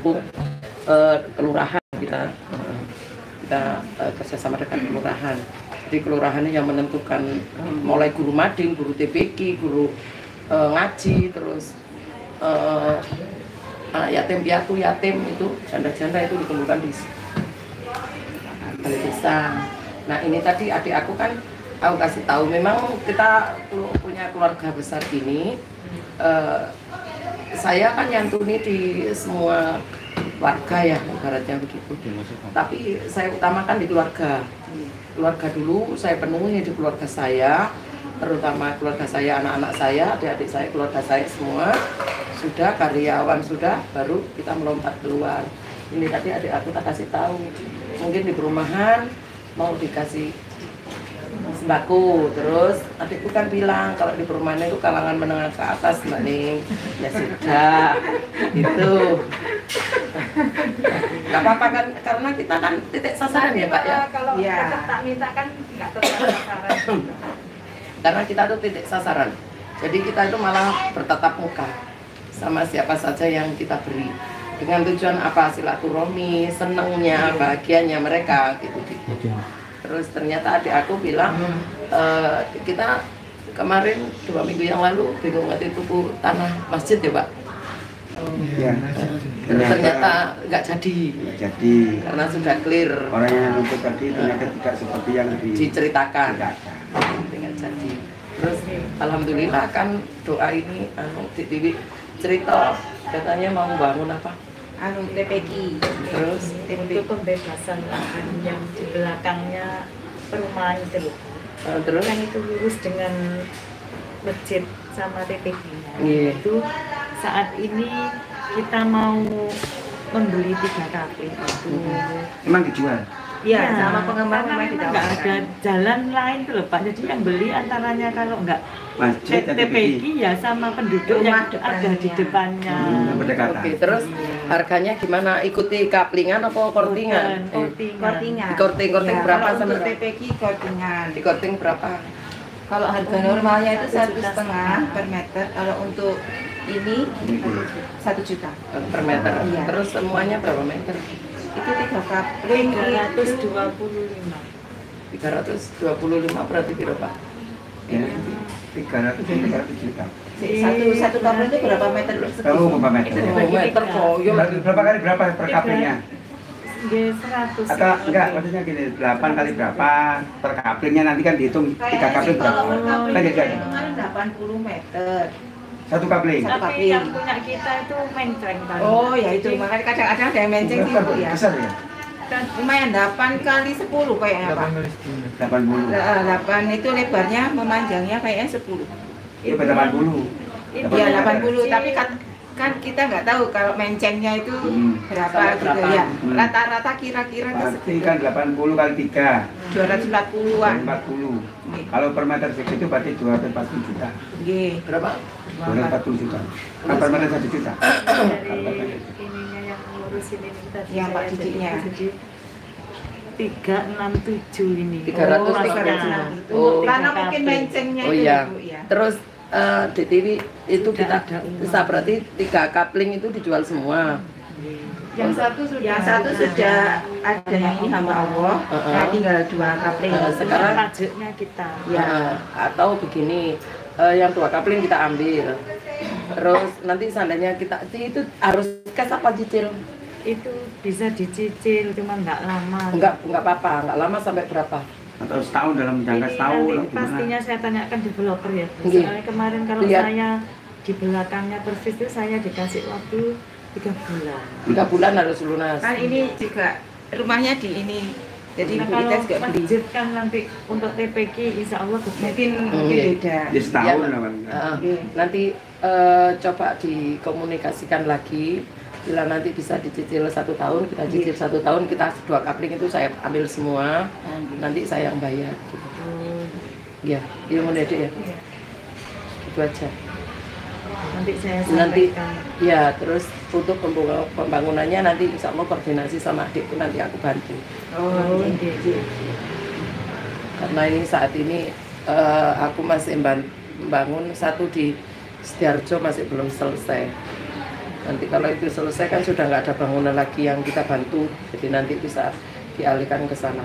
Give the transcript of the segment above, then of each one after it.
pupuk eh, kelurahan kita eh, kita eh, kerjasama dengan kelurahan. Jadi kelurahannya yang menentukan eh, mulai guru mading, guru TPK, guru eh, ngaji, terus eh, anak yatim piatu yatim itu janda-janda itu dikumpulkan di desa. Nah ini tadi adik aku kan aku kasih tahu memang kita punya keluarga besar ini eh, saya kan nyantuni di semua warga ya ibaratnya begitu. Tapi saya utamakan di keluarga. Keluarga dulu saya penuhi di keluarga saya terutama keluarga saya anak-anak saya adik-adik saya keluarga saya semua. Sudah karyawan sudah baru kita melompat keluar. Ini tadi adik aku tak kasih tahu. Mungkin di perumahan mau dikasih sembako terus adikku kan bilang kalau di perumahan itu kalangan menengah ke atas mbak Ning. Ya sudah itu nggak apa-apa kan karena kita kan titik sasaran ya pak ya? Kalau tetap tak minta kan nggak sasaran. karena kita tuh titik sasaran. Jadi kita itu malah bertatap muka sama siapa saja yang kita beri. Dengan tujuan apa? Silaturahmi senengnya bahagianya mereka gitu gitu terus ternyata adik aku bilang "Eh, kita kemarin dua minggu yang lalu bingung ngerti tuku tanah masjid ya pak. Ya, terus ternyata nggak jadi. nggak jadi. Karena sudah clear. Orang yang nuntut tadi ternyata tidak seperti yang diceritakan. diceritakan. dengan jadi. Terus alhamdulillah kan doa ini anu di cerita. Katanya mau bangun apa anu TPK terus Untuk pembebasan lahan yang di belakangnya perumahan itu loh. eh, terus Kan itu lurus dengan masjid sama TPG-nya. Iya. Itu saat ini kita mau membeli tiga kafe itu. Emang dijual? Iya, sama pengembang memang nggak ada ditawarkan. jalan lain tuh loh Pak. Jadi yang beli antaranya kalau nggak Masjid TPG ya sama penduduk yang ada di depannya. depannya. Hmm, oke terus harganya gimana ikuti kaplingan apa kortingan Bukan, Eh, kortingan. Kortingan. Di korting- korting Ya, berapa kalau sama? TPK kortingan. di korting berapa Kalau harga normalnya itu Satu setengah per meter. Kalau untuk ini puluh. satu juta. per meter Iya. terus semuanya berapa meter Itu tiga kapling. Tiga ratus dua puluh lima. 325 berarti berapa Ya, 300 300 juta. Satu satu kapling itu berapa meter persegi? Tahu berapa meter? Itu oh, dibagi meter ya Berapa kali berapa per kaplingnya? Dia seratus. Atau enggak, maksudnya gini, 8 kali berapa per kaplingnya nanti kan dihitung 3 Kayaknya kapling kalau berapa? per kapling Kan itu jadi kemarin 80 meter. satu kapling. Satu Tapi kapling. yang punya kita itu menceng tadi. Oh ya itu makanya kadang-kadang ada yang menceng sih ya. Besar ya? Dan Lumayan 8 kali 10 kayaknya Pak. 80. Eh, 8 itu lebarnya memanjangnya kayaknya 10. Itu 80. itu Iya yang 80 kecil. tapi kan kan kita nggak tahu kalau mencengnya itu Hmm. berapa Sampai gitu berapa? ya. Hmm. Rata-rata kira-kira itu Berarti kan 80 kali 3. 240-an. 40. Nggih. Kalau per meter segitu berarti 240 juta. Nggih. berapa 240 juta. Per meter 1 juta. Dari ininya yang ngurusin ini tadi Yang Pak Didiknya. jadi enam tujuh ini 300, Oh, maksudnya. 300 itu. Oh. Karena mungkin mencengnya Oh itu iya. Bu, ya. Terus eh, di TV itu Sudah kita ada bisa berarti tiga kapling itu dijual semua. yang satu sudah Yang satu sudah ada yang ini hamba Allah, Heeh. nah tinggal dua kapling. Eh, sekarang pajaknya kita Ya. Atau begini, eh, yang dua kapling kita ambil. Terus nanti seandainya kita itu harus cash apa cicil? Itu bisa dicicil cuma nggak lama Enggak, enggak apa-apa, enggak lama sampai berapa? Atau setahun dalam jangka Ini setahun. nanti atau gimana? pastinya saya tanyakan developer ya Nggih. soalnya kemarin kalau Lihat. saya di belakangnya persis itu saya dikasih waktu tiga bulan Tiga bulan harus lunas. Kan ini juga rumahnya di ini. Jadi nah, kalau kita juga beli. masjid kan nanti untuk TPK insya Allah gede. Mungkin Hmm, mungkin iya. beda. Ya setahun Ya, lah. Nggih. nanti eh, coba dikomunikasikan lagi. Bila nanti bisa dicicil satu tahun, kita cicil satu tahun, kita dua kapling itu saya ambil semua. Nanti saya yang bayar. Gitu. Ya, ilmu dede ya. Iya. Itu aja. nanti saya Nanti- sampaikan Ya, terus untuk pembangun- pembangunannya nanti insya Allah koordinasi sama adikku nanti aku bantu. Oh, iya. iya. Karena ini saat ini eh, aku masih memban- membangun satu di Setiarjo masih belum selesai. Nanti kalau itu selesai kan sudah nggak ada bangunan lagi yang kita bantu jadi nanti bisa dialihkan ke sana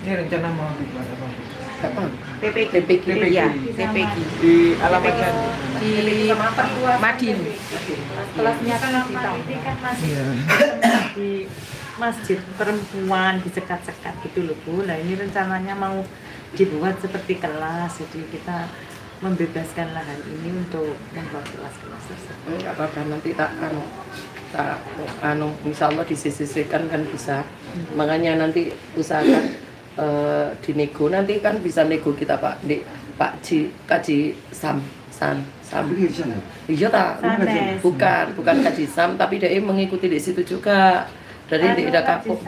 Ini rencana mau dibuat apa? apa TPG. TPG. Iya, TPG. Di alamatnya Di Madin. Kelasnya kan kita ini kan masih Iya. di masjid perempuan disekat-sekat gitu loh Bu. Nah ini rencananya mau dibuat seperti kelas, jadi kita membebaskan lahan ini untuk membuat kelas-kelas tersebut. nggak apa-apa nanti tak anu tak anu insya Allah disisihkan kan bisa. Makanya nanti usahakan eh, dinego nanti kan bisa nego kita Pak. Di Pak Ji Kaji Sam San Sam. Di sana. iya tak? Bukan bukan Kaji Sam tapi dia mengikuti di situ juga. Dari di Anu,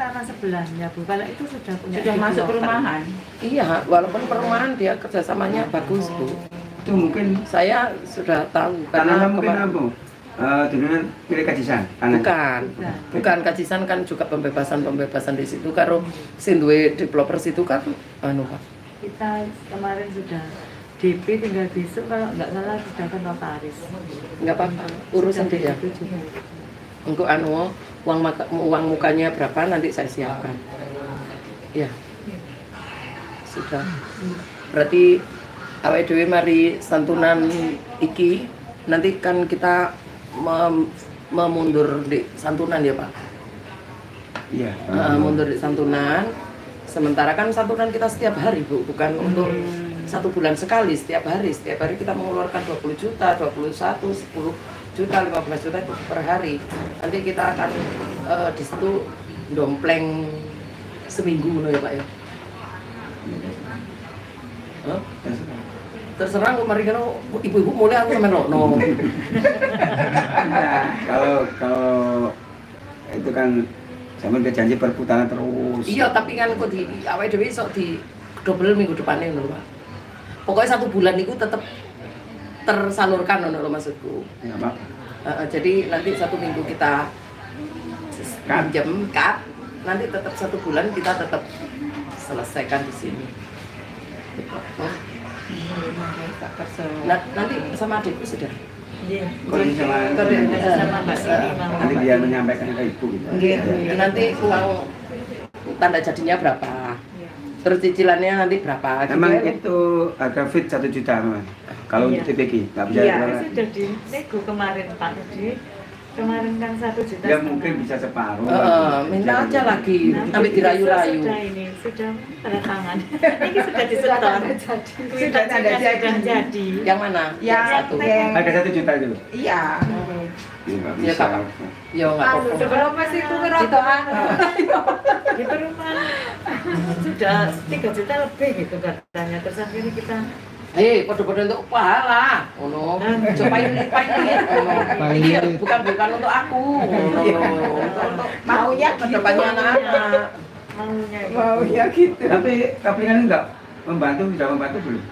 tanah sebelahnya Bu. Kalau itu sudah punya Sudah masuk perumahan. iya walaupun perumahan dia kerjasamanya bagus bu Itu mungkin saya sudah tahu tanahnya mungkin kema- apa? Eh, dulunya milik kajisan. Tanah. bukan Bukan. bukan kajisan kan juga pembebasan pembebasan di situ karo sing duwe developer situ kan anu Pak Kita kemarin sudah DP tinggal besok kalau nggak salah sudah ke notaris. nggak apa-apa dia begitu juga. untuk anu uang maka, uang mukanya berapa nanti saya siapkan. Ya. Sudah. Berarti awet dewe mari santunan iki nanti kan kita mem- memundur di santunan ya pak? Iya. Eh, mundur di santunan. Sementara kan santunan kita setiap hari bu bukan untuk satu bulan sekali setiap hari. Setiap hari kita mengeluarkan 20 juta 21 10 juta 15 juta itu per hari nanti kita akan eh, di situ dompleng seminggu no ya pak ya Hah? terserah kok mari kena ibu-ibu mulai aku sama no Nah, kalau kalau itu kan udah janji perputaran terus. Iya, tapi kan kok di awal dewi sok di double minggu depannya loh pak. Pokoknya satu bulan itu tetap tersalurkan loh maksudku. Ya, Pak. Eh, jadi nanti satu minggu kita pinjam cut, nanti tetap satu bulan kita tetap selesaikan di sini. Nah, nanti sama adikku sudah. Iya. Mau. nanti dia menyampaikan ke ibu gitu. Iya. Ya, nanti uang tanda jadinya berapa? Terus cicilannya nanti berapa? Gitu Emang ya. itu harga fit satu juta. Kalau Iya. untuk TPG, nggak bisa Iya, sudah di nego kemarin Pak jadi kemarin kan satu juta Ya mungkin bisa separuh. Eh, minta aja lagi, Nanti ambil dirayu-rayu. Sudah ini, sudah tanda tangan. ini sudah disetor. Sudah sudah jadi. jadi. Yang mana? Yang satu. yang- Harga satu juta itu. Iya. Ya, Iya, bisa. Kak. Ya nggak apa-apa. Sebelum masih itu kerotokan. Di perumahan sudah 3 juta lebih gitu katanya. Terus akhirnya kita Hei, podo-podo untuk pahala. Ngono. Coba ini, ini. Ini bukan bukan untuk aku. Ngono. Untuk untuk Maunya gitu. ke depannya anak-anak. maunya gitu. Mau ya gitu. Tapi kaplingan enggak membantu, sudah membantu belum?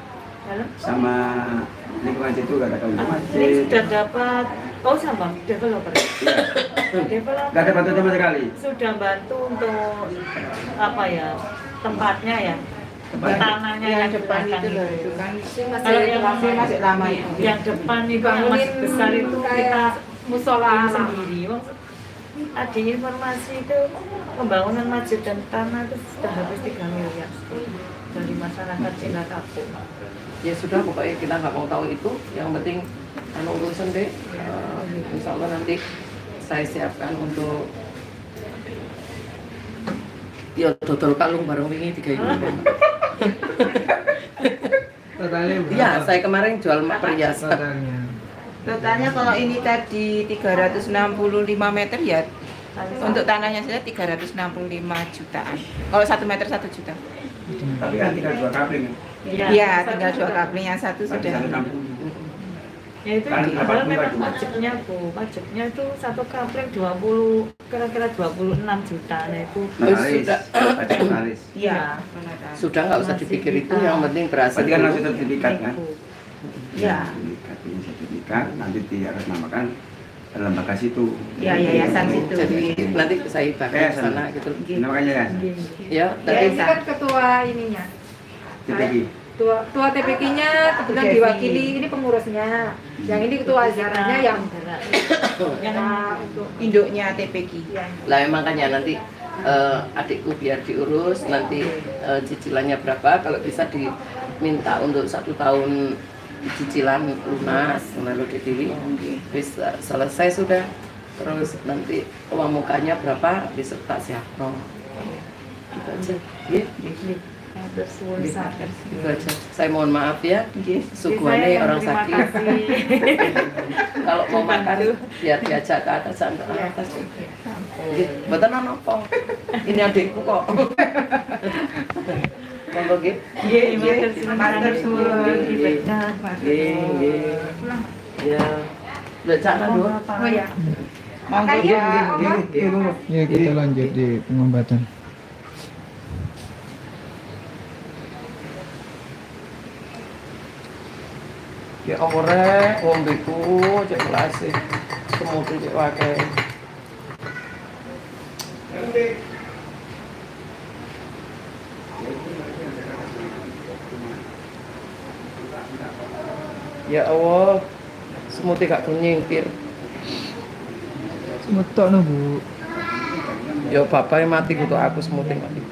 Sama lingkungan situ nggak ada ini masjid. sudah dapat oh sama developer. developer Nggak ada bantuan sama sekali. sudah bantu untuk apa ya tempatnya ya Tempat- tanahnya Yang yang depan itu loh itu. kan. Kalau yang masih masih lama itu. yang depan itu yang masih besar itu kita musola sendiri. Ada informasi itu pembangunan masjid dan tanah itu sudah habis 3 miliar dari masyarakat Cina Kapung. Ya sudah, pokoknya kita nggak mau tahu itu. Yang penting anu urusan deh. Eh, insya Allah nanti saya siapkan untuk Ya dodol kalung bareng wingi tiga ini. Totalnya berapa? Iya, saya kemarin jual perhiasan. Totalnya. Totalnya kalau ini tadi 365 meter ya untuk tanahnya saja 365 jutaan. Kalau satu meter satu juta. Tapi kan tinggal dua kapling. Iya, tinggal dua kapling yang satu Tapi sudah. Ya itu Kan 80 memang pajaknya bu, pajaknya itu satu kapleng 20 kira-kira 26 juta nah itu. Pajak notaris. Iya. Sudah nggak usah dipikir itu, yang penting berhasil. Berarti kan langsung sertifikat kan? Ibu. Iya. Sertifikat, ini sertifikat nanti diatasnamakan lembaga situ. Iya, yayasan situ. Jadi nanti saya bakal Yayasan. sana gitu. Namanya ya, Ya, Ya, tadi kan ketua ininya. TPG. Tua, tua TPK-nya kebetulan Devi. diwakili. Ini pengurusnya. Yang ini ketua acaranya yang yang Nah, untuk induknya TPK. yang Lah makanya nanti eh, adikku biar diurus nanti eh, cicilannya berapa. Kalau bisa diminta untuk satu tahun cicilan lunas lalu didiri bisa selesai sudah. Terus nanti uang mukanya berapa besok tak siapno gitu aja Iya, saya mohon maaf ya Nggih. Saya orang sakit kalau mau makan biar diajak ke atas sampai atas Nggih, mboten ana apa ini adikku kok monggo nggih Nggih, Terima nggih. kasih. Matur suwun. Nggih nggih ya Becak dulu. Oh ya. Monggo Makanya, ya. apa? Ya kita lanjut di pengobatan. Ya apa rek, ngombeku cek kelase. Semut cek wae. Ya Allah, semutnya gak kenyingkir. Semetok no bu. Ya bapak yang mati kudu aku semutnya mati.